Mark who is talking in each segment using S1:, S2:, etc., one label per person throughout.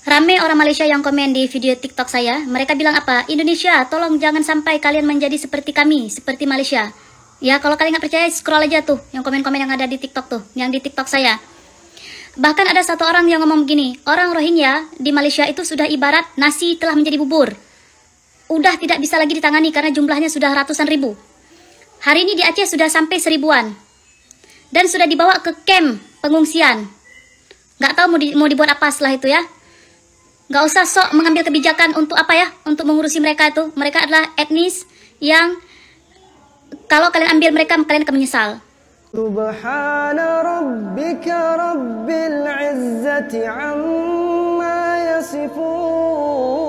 S1: Rame orang Malaysia yang komen di video TikTok saya. Mereka bilang apa? Indonesia, tolong jangan sampai kalian menjadi seperti kami, seperti Malaysia. Ya, kalau kalian nggak percaya, scroll aja tuh yang komen-komen yang ada di TikTok tuh, yang di TikTok saya. Bahkan ada satu orang yang ngomong begini, orang Rohingya di Malaysia itu sudah ibarat nasi telah menjadi bubur. Udah tidak bisa lagi ditangani karena jumlahnya sudah ratusan ribu. Hari ini di Aceh sudah sampai seribuan. Dan sudah dibawa ke camp pengungsian. Nggak tahu mau, di, mau dibuat apa setelah itu ya nggak usah sok mengambil kebijakan untuk apa ya? Untuk mengurusi mereka itu. Mereka adalah etnis yang kalau kalian ambil mereka kalian akan menyesal. Subhana rabbika rabbil izzati amma yasifun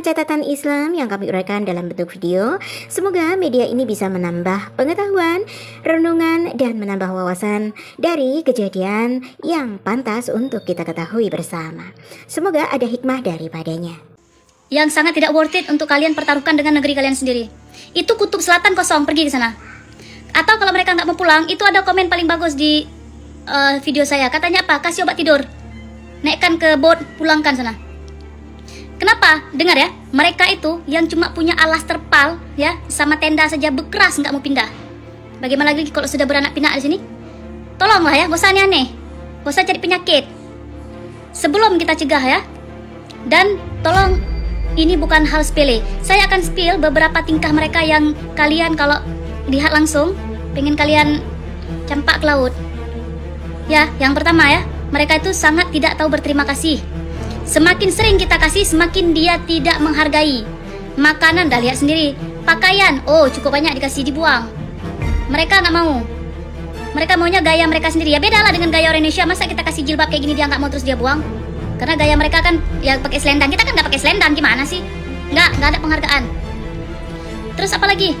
S2: Catatan Islam yang kami uraikan dalam bentuk video. Semoga media ini bisa menambah pengetahuan, renungan, dan menambah wawasan dari kejadian yang pantas untuk kita ketahui bersama. Semoga ada hikmah daripadanya.
S1: Yang sangat tidak worth it untuk kalian pertaruhkan dengan negeri kalian sendiri. Itu kutub selatan kosong, pergi ke sana. Atau kalau mereka nggak mau pulang, itu ada komen paling bagus di uh, video saya. Katanya apa? Kasih obat tidur. Naikkan ke boat, pulangkan sana. Kenapa? Dengar ya, mereka itu yang cuma punya alas terpal ya sama tenda saja bekeras nggak mau pindah. Bagaimana lagi kalau sudah beranak pinak di sini? Tolonglah ya, gak usah aneh-aneh. Gak usah cari penyakit. Sebelum kita cegah ya. Dan tolong ini bukan hal sepele. Saya akan spill beberapa tingkah mereka yang kalian kalau lihat langsung pengen kalian campak ke laut. Ya, yang pertama ya, mereka itu sangat tidak tahu berterima kasih. Semakin sering kita kasih, semakin dia tidak menghargai. Makanan dah lihat sendiri. Pakaian, oh cukup banyak dikasih dibuang. Mereka nggak mau. Mereka maunya gaya mereka sendiri. Ya beda lah dengan gaya orang Indonesia. Masa kita kasih jilbab kayak gini dia nggak mau terus dia buang? Karena gaya mereka kan ya pakai selendang. Kita kan nggak pakai selendang. Gimana sih? Nggak, nggak ada penghargaan. Terus apa lagi?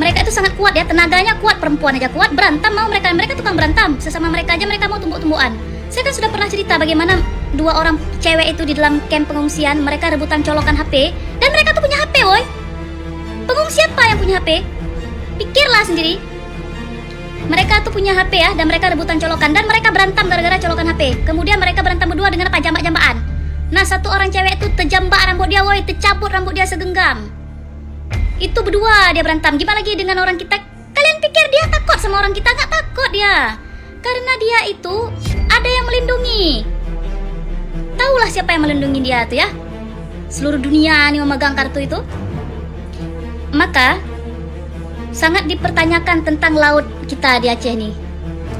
S1: Mereka itu sangat kuat ya, tenaganya kuat, perempuan aja kuat, berantem mau mereka, mereka tukang berantem, sesama mereka aja mereka mau tumbuk-tumbukan. Saya kan sudah pernah cerita bagaimana dua orang cewek itu di dalam camp pengungsian, mereka rebutan colokan HP dan mereka tuh punya HP, woi. Pengungsi apa yang punya HP? Pikirlah sendiri. Mereka tuh punya HP ya dan mereka rebutan colokan dan mereka berantem gara-gara colokan HP. Kemudian mereka berantem berdua dengan apa? Jambak-jambakan. Nah, satu orang cewek itu terjambak rambut dia, woi, tercabut rambut dia segenggam. Itu berdua dia berantem. Gimana lagi dengan orang kita? Kalian pikir dia takut sama orang kita? Nggak takut dia. Karena dia itu ada yang melindungi. Tahulah siapa yang melindungi dia tuh ya. Seluruh dunia ini memegang kartu itu. Maka sangat dipertanyakan tentang laut kita di Aceh nih.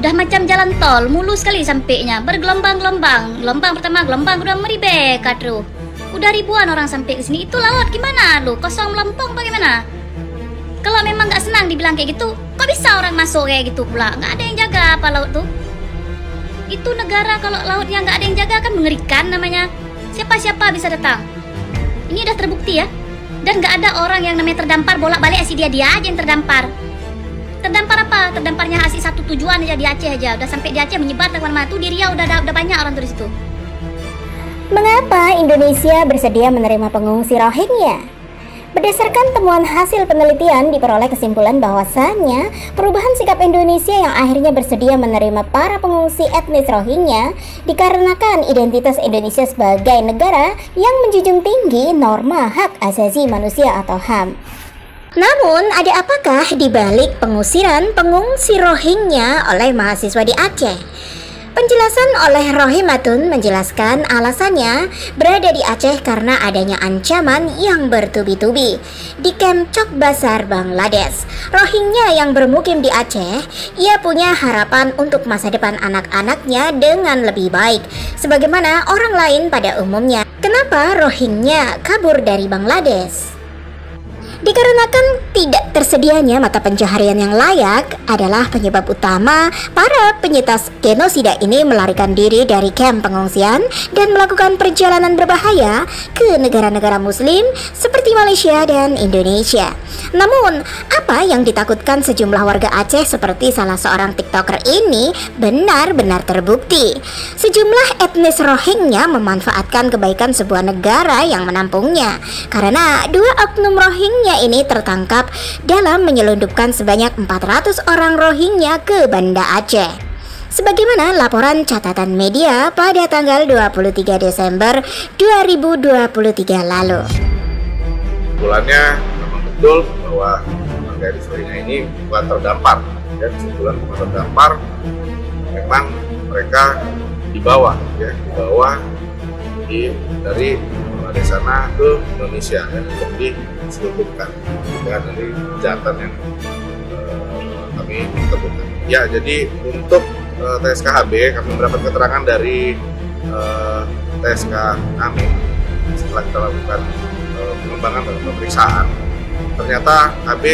S1: Udah macam jalan tol, mulus sekali sampainya, bergelombang-gelombang. Gelombang pertama, gelombang kedua meribek katru. Udah ribuan orang sampai ke sini. Itu laut gimana lu? Kosong melempong bagaimana? Kalau memang nggak senang dibilang kayak gitu, kok bisa orang masuk kayak gitu pula? Nggak ada yang jaga apa laut tuh? Itu negara kalau lautnya nggak ada yang jaga kan mengerikan namanya. Siapa-siapa bisa datang. Ini udah terbukti ya. Dan nggak ada orang yang namanya terdampar bolak-balik asli dia dia aja yang terdampar. Terdampar apa? Terdamparnya asli satu tujuan aja di Aceh aja. Udah sampai di Aceh menyebar ke mana-mana. Tuh di Riau udah, udah banyak orang turis itu.
S2: Mengapa Indonesia bersedia menerima pengungsi Rohingya? Berdasarkan temuan hasil penelitian diperoleh kesimpulan bahwasannya perubahan sikap Indonesia yang akhirnya bersedia menerima para pengungsi etnis Rohingya dikarenakan identitas Indonesia sebagai negara yang menjunjung tinggi norma hak asasi manusia atau HAM. Namun, ada apakah di balik pengusiran pengungsi Rohingya oleh mahasiswa di Aceh? Penjelasan oleh Rohimatun menjelaskan alasannya berada di Aceh karena adanya ancaman yang bertubi-tubi. Di Camp Cok Basar, Bangladesh, Rohingya yang bermukim di Aceh, ia punya harapan untuk masa depan anak-anaknya dengan lebih baik, sebagaimana orang lain pada umumnya. Kenapa Rohingya kabur dari Bangladesh? Dikarenakan tidak tersedianya mata pencaharian yang layak adalah penyebab utama para penyitas genosida ini melarikan diri dari kamp pengungsian dan melakukan perjalanan berbahaya ke negara-negara muslim seperti Malaysia dan Indonesia. Namun, apa yang ditakutkan sejumlah warga Aceh seperti salah seorang TikToker ini benar-benar terbukti. Sejumlah etnis Rohingya memanfaatkan kebaikan sebuah negara yang menampungnya karena dua oknum Rohingya ini tertangkap dalam menyelundupkan sebanyak 400 orang Rohingya ke Banda Aceh. Sebagaimana laporan catatan media pada tanggal 23 Desember 2023 lalu.
S3: Bulannya memang betul bahwa di Rohingya ini bukan terdampar, ya kesimpulan bukan terdampar, memang mereka dibawa, ya dibawa di dari dari sana ke Indonesia dan untuk diselundupkan ya dari kejahatan yang uh, kami temukan. Ya jadi untuk eh, TSKHB kami mendapat keterangan dari uh, eh, TSK kami setelah kita lakukan uh, pengembangan dan pemeriksaan ternyata KB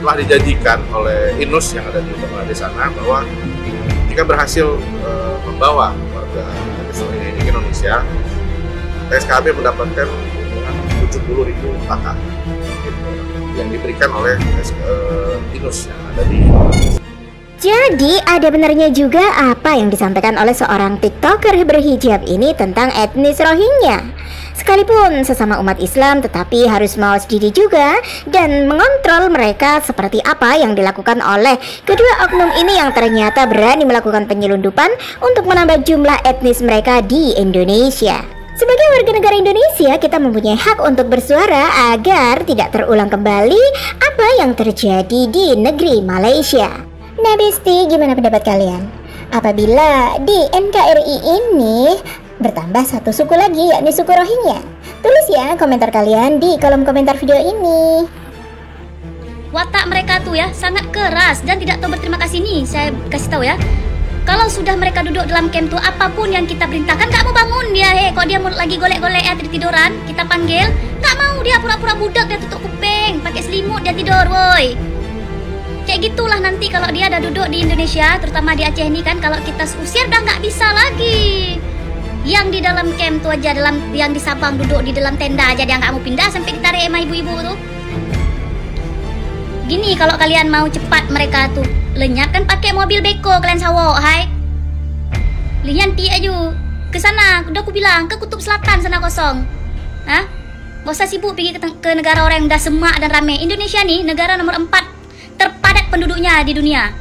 S3: telah dijanjikan oleh Inus yang ada di Bangladesh sana bahwa jika berhasil uh, membawa warga ini ke Indonesia PSKB mendapatkan 70 ribu gitu, yang diberikan oleh uh, yang ada di
S2: jadi ada benarnya juga apa yang disampaikan oleh seorang tiktoker berhijab ini tentang etnis Rohingya. Sekalipun sesama umat Islam tetapi harus mawas diri juga dan mengontrol mereka seperti apa yang dilakukan oleh kedua oknum ini yang ternyata berani melakukan penyelundupan untuk menambah jumlah etnis mereka di Indonesia sebagai warga negara Indonesia, kita mempunyai hak untuk bersuara agar tidak terulang kembali apa yang terjadi di negeri Malaysia. Nah, Besti, gimana pendapat kalian? Apabila di NKRI ini bertambah satu suku lagi, yakni suku Rohingya? Tulis ya komentar kalian di kolom komentar video ini.
S1: Watak mereka tuh ya sangat keras dan tidak tahu berterima kasih nih. Saya kasih tahu ya. Kalau sudah mereka duduk dalam camp tuh apa pun yang kita perintahkan gak mau bangun dia. Heh kalau dia mau lagi golek-golek ya tiduran? Kita panggil. Gak mau dia pura-pura budak dia tutup kuping. Pakai selimut dia tidur woi. Kayak gitulah nanti kalau dia ada duduk di Indonesia terutama di Aceh ini kan kalau kita usir dah nggak bisa lagi. Yang di dalam camp tuh aja dalam yang di Sabang duduk di dalam tenda aja dia nggak mau pindah sampai ditarik sama ibu-ibu tuh gini kalau kalian mau cepat mereka tuh lenyap kan pakai mobil beko kalian sawo hai. Lihat ti aja. Ke sana udah aku bilang ke kutub selatan sana kosong. Hah? Gak usah sibuk pergi ke, ke negara orang yang udah semak dan rame. Indonesia nih negara nomor 4 terpadat penduduknya di dunia.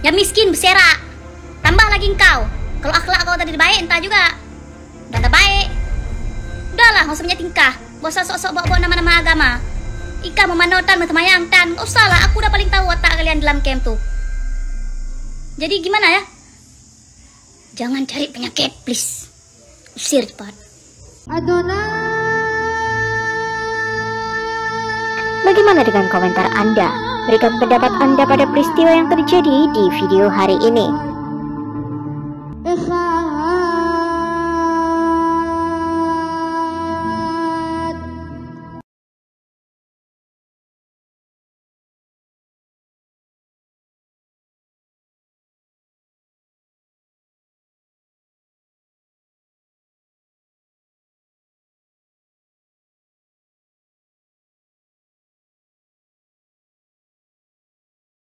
S1: Yang miskin berserak. Tambah lagi engkau. Kalau akhlak kau tadi baik entah juga. Udah tak baik. Udahlah gak usah punya tingkah. Gak usah sok-sok bawa-bawa nama-nama agama Ika memanotan, metemayang tan Gak usah lah, aku udah paling tahu watak kalian dalam camp tuh jadi gimana ya? Jangan cari penyakit, please. Usir cepat.
S2: Bagaimana dengan komentar Anda? Berikan pendapat Anda pada peristiwa yang terjadi di video hari ini.